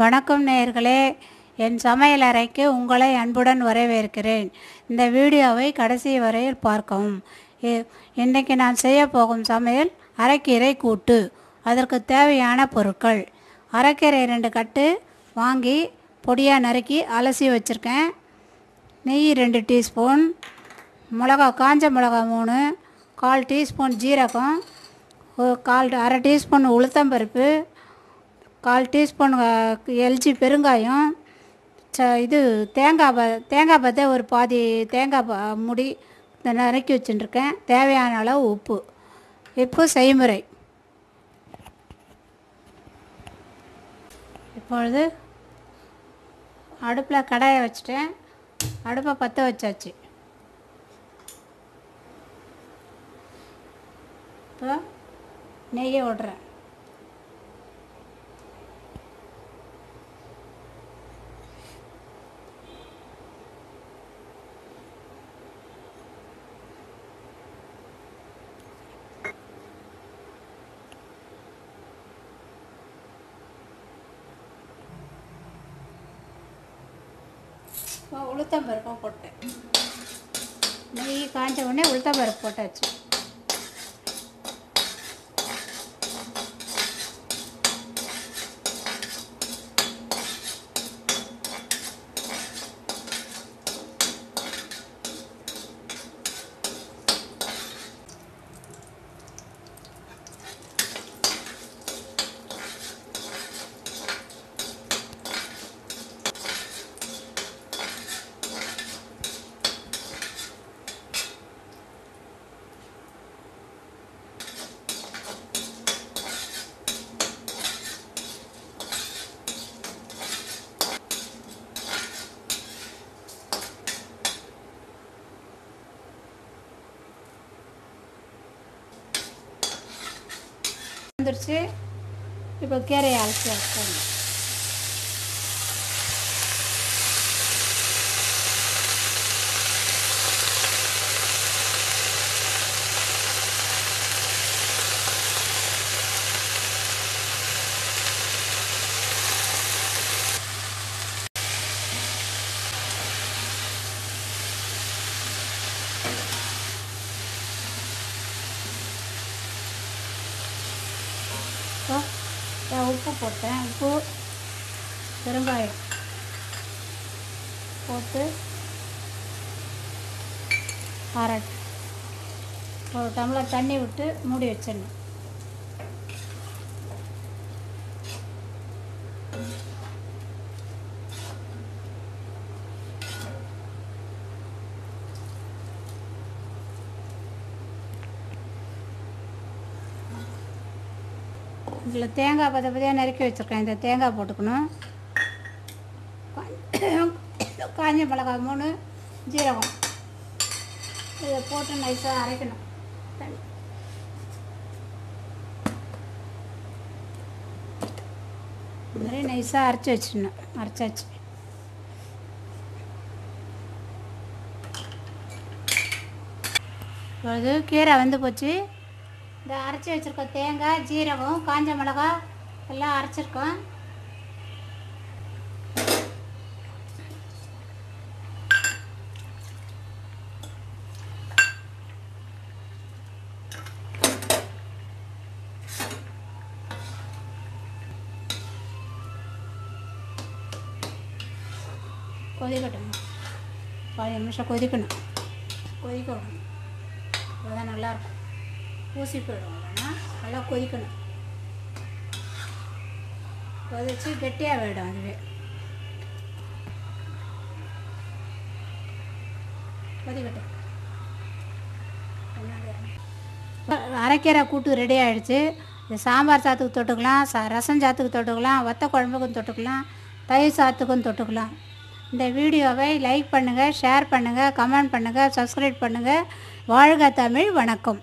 வணக்கம் நேயர்களே என் சமையல் அறைக்கு உங்களை அன்புடன் வரவேற்கிறேன். இந்த வீடியோவை கடைசி வரையில் பார்க்கவும். இன்றைக்கி இன்றைக்கு நான் செய்ய போகும் சமையல் அரைக்கீரை கூட்டு. அதற்கு தேவையான பொருட்கள். அரைக்கீரை ரெண்டு கட்டு வாங்கி பொடியாக நறுக்கி அலசி வச்சுருக்கேன். நெய் ரெண்டு டீஸ்பூன் மிளகா காஞ்ச மிளகா மூணு கால் டீஸ்பூன் ஜீரகம் கால் அரை டீஸ்பூன் உளுத்தம்பருப்பு கால் டீஸ்பூன் எல்ஜி பெருங்காயம் ச இது தேங்காய் ப தேங்காய் பற்ற ஒரு பாதி தேங்காய் ப முடி நறுக்கி வச்சுட்டுருக்கேன். தேவையான அளவு உப்பு. இப்போ செய்முறை. இப்பொழுது அடுப்பில் கடாயை வச்சுட்டேன். அடுப்பை பற்ற வச்சாச்சு. இப்போ நெய்யை விடுறேன். உளுத்தம்பருப்பும் போட்டேன். நெய் காஞ்ச உடனே உளுத்தம்பருப்பு போட்டாச்சு. வந்துருச்சு. இப்போ கீரையை அலசி வச்சுக்கோங்க. இப்போ நான் உப்பு போட்டேன். உப்பு பெருங்காயம் போட்டு அரை ஒரு டம்ளர் தண்ணி விட்டு மூடி வச்சிடணும். இதில் தேங்காய் பத பதையாக நறுக்கி வச்சுருக்கேன். இந்த தேங்காய் போட்டுக்கணும். காஞ்ச மிளகாய் மூணு ஜீரகம். இதை போட்டு நைஸாக அரைக்கணும். தண்ணி. மாதிரி நைஸாக அரைச்சி வச்சிடணும். அரைச்சாச்சு. இப்பொழுது கீரை வந்து போச்சு. இந்த அரைச்சி வச்சுருக்க தேங்காய் ஜீரகம் காஞ்ச மிளகாய் எல்லாம் அரைச்சிருக்கோம். கொதிக்கட்டும். பதினஞ்சு நிமிஷம் கொதிக்கணும். கொதிக்க விடணும் நல்லாயிருக்கும் ஊசி போயிடும் இல்லைன்னா நல்லா கொதிக்கணும். கொதிச்சு கெட்டியாக போயிடும் அதுவே. கொதிக்கட்டும். அரைக்கீரை கூட்டு ரெடி ஆகிடுச்சு இது சாம்பார் சாத்துக்கு தொட்டுக்கலாம். ச ரசம் சாத்துக்கு தொட்டுக்கலாம். வத்த குழம்புக்கும் தொட்டுக்கலாம். தயிர் சாத்துக்கும் தொட்டுக்கலாம். இந்த வீடியோவை லைக் பண்ணுங்கள் ஷேர் பண்ணுங்கள் கமெண்ட் பண்ணுங்கள் சப்ஸ்கிரைப் பண்ணுங்கள் வாழ்க தமிழ் வணக்கம்.